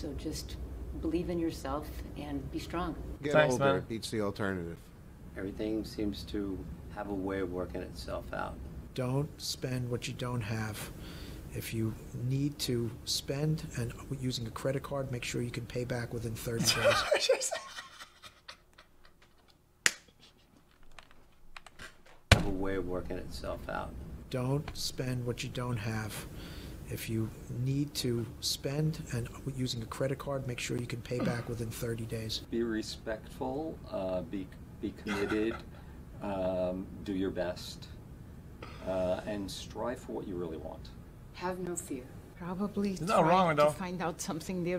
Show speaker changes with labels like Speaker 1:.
Speaker 1: So just believe in yourself and be strong.
Speaker 2: Get
Speaker 3: Thanks,
Speaker 2: older,
Speaker 3: man.
Speaker 2: it beats the alternative.
Speaker 4: Everything seems to have a way of working itself out.
Speaker 5: Don't spend what you don't have. If you need to spend and using a credit card, make sure you can pay back within 30 days.
Speaker 4: Have a way of working itself out.
Speaker 5: Don't spend what you don't have. If you need to spend and using a credit card, make sure you can pay back within 30 days.
Speaker 6: Be respectful, uh, be, be committed, um, do your best, uh, and strive for what you really want.
Speaker 7: Have no fear.
Speaker 8: Probably
Speaker 3: There's nothing wrong
Speaker 8: to
Speaker 3: though.
Speaker 8: find out something they